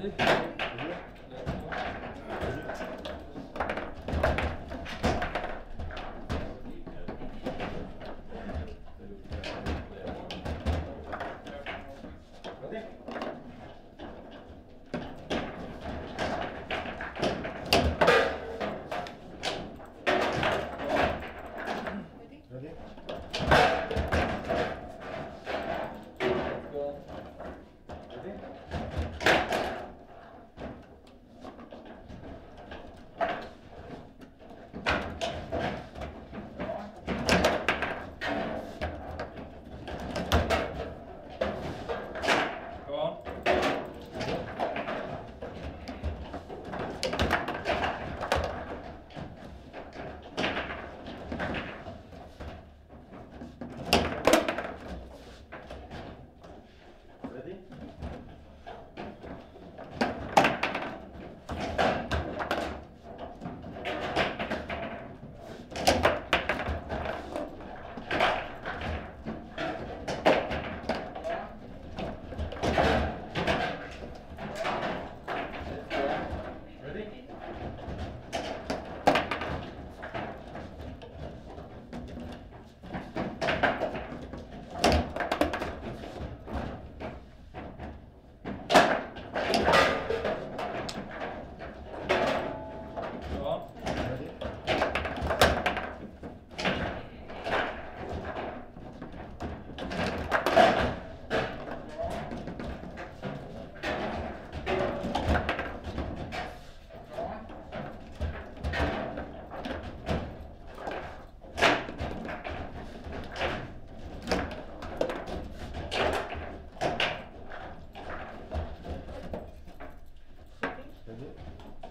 Geldi. Is it?